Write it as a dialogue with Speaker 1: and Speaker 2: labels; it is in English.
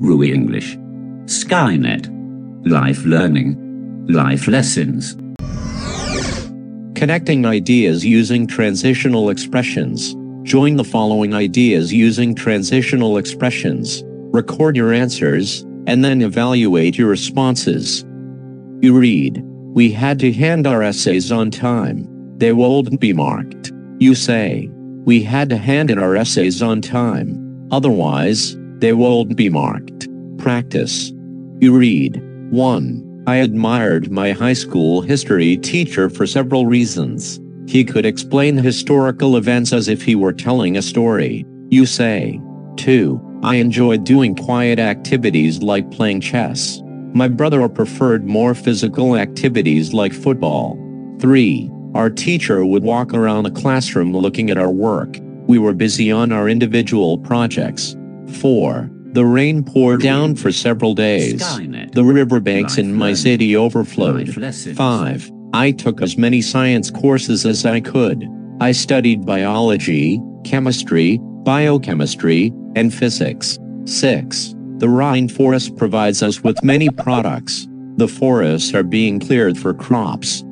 Speaker 1: RUI English. Skynet. Life learning. Life lessons.
Speaker 2: Connecting ideas using transitional expressions. Join the following ideas using transitional expressions. Record your answers, and then evaluate your responses. You read, We had to hand our essays on time. They won't be marked. You say, We had to hand in our essays on time. Otherwise, they won't be marked. Practice. You read, 1. I admired my high school history teacher for several reasons. He could explain historical events as if he were telling a story. You say, 2. I enjoyed doing quiet activities like playing chess. My brother preferred more physical activities like football. 3. Our teacher would walk around the classroom looking at our work. We were busy on our individual projects. 4. The rain poured down for several days.
Speaker 1: Skynet.
Speaker 2: The riverbanks in my city overflowed. 5. I took as many science courses as I could. I studied biology, chemistry, biochemistry, and physics. 6. The rainforest provides us with many products. The forests are being cleared for crops.